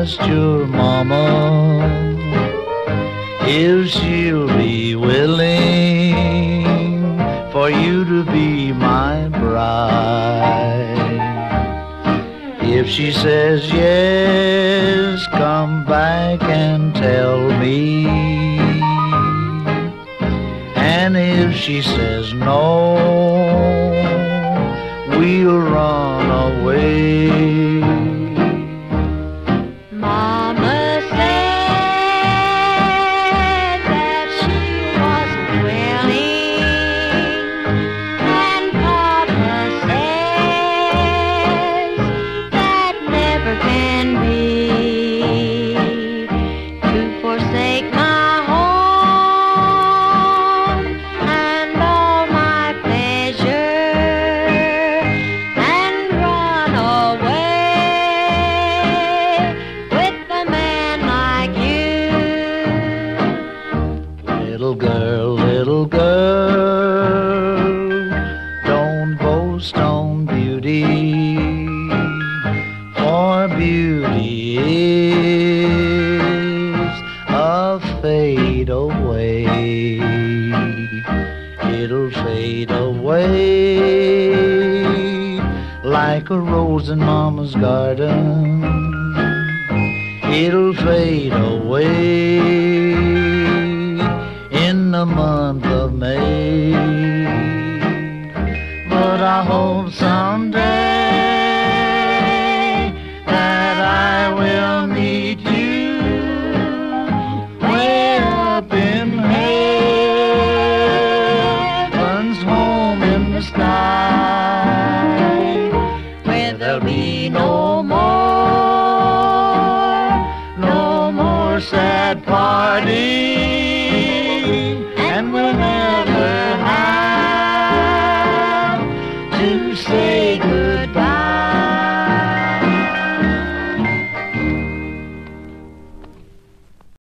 asked your mama if she'll be willing for you to be my bride. If she says yes, come back and tell me. And if she says no, little girl, don't boast on beauty, for beauty is a fade away. It'll fade away like a rose in Mama's garden. It'll fade away But I hope someday that I will meet you way up in heaven's home in the sky, where there'll be no more, no more sad never